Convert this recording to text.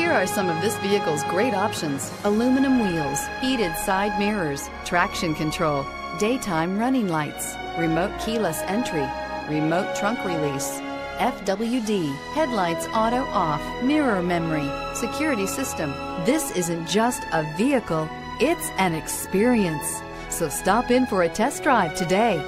Here are some of this vehicle's great options. Aluminum wheels, heated side mirrors, traction control, daytime running lights, remote keyless entry, remote trunk release, FWD, headlights auto off, mirror memory, security system. This isn't just a vehicle, it's an experience. So stop in for a test drive today.